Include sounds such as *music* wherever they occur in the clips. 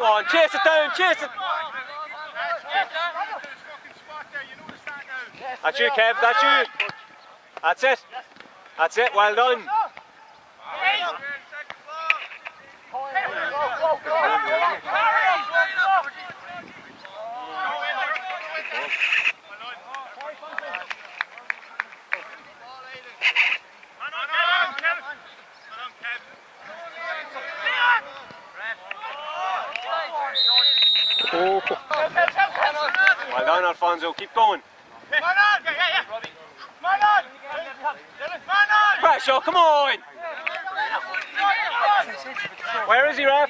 Go on, chase it down, chase it. That's you, Kev, that's you. That's it. That's it, well done. Well done, Alfonso. Keep going. Managa, yeah, yeah. Robbie, man on. Man on. Pressure, come on. Where is he, ref?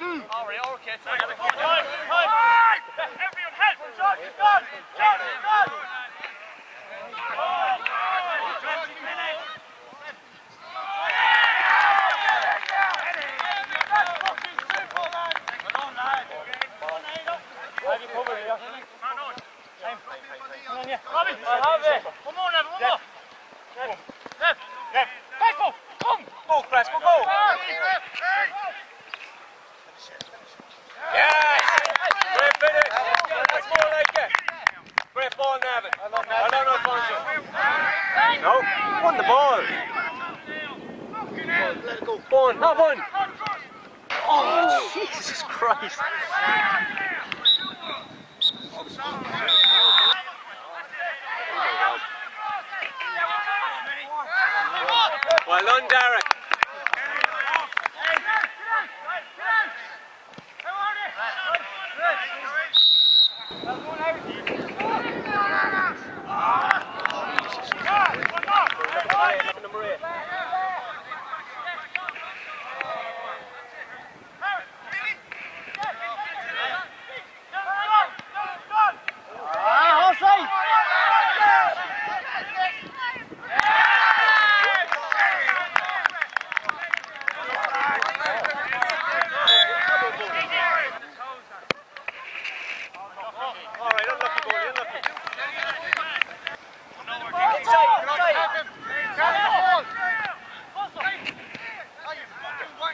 do you want me to do? Go, Crespo, go. Yes! Great finish. That's more like it. Great ball, Navin. Well done, Alfonso. No, won the ball. Let it go. One, have one. Oh, Jesus Christ. Well done, Derek. Number eight. All right, unlucky goalie, unlucky.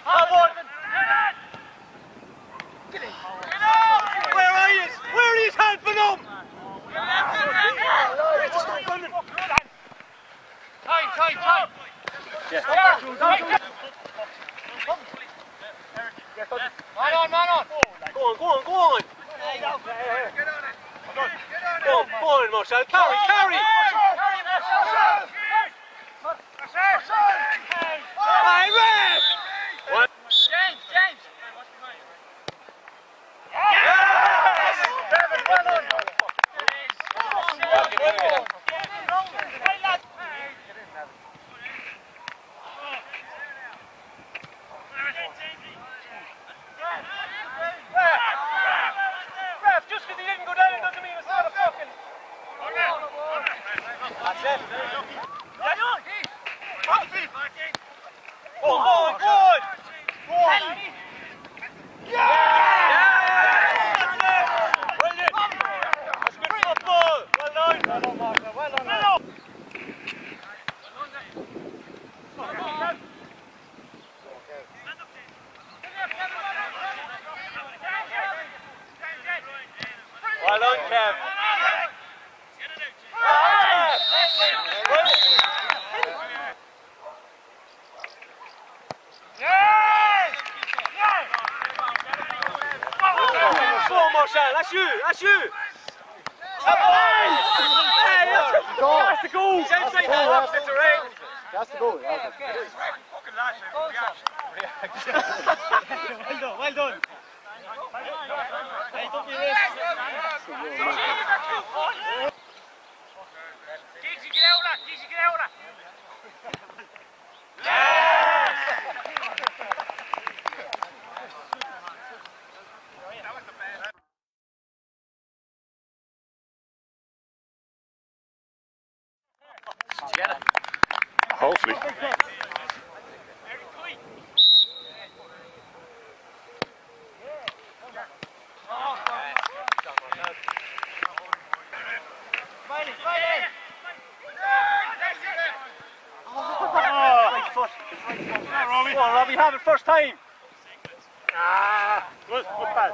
Have one. Where are you? Where are you helping him? Just not running. Go on, go on, go on. Go on, go on, Marshall. Carry, carry. Hey, ref. One. Ref, just because he didn't go down doesn't mean it's not a fucking. That's it. Go on, go on, go on. Yeah! That's it. Well done. That's good football. Well done. Well done, Marshall. Well done. Well done. Well done, Kev. Yes! Yes! Marshall, that's you, that's you. Come on! Hey, that's, that's the goal. He's outside that box, it's all right. That's the goal. Yeah. well *laughs* Hopefully. Right foot. Come on, Robbie, have it first time. Ah, good, good pass.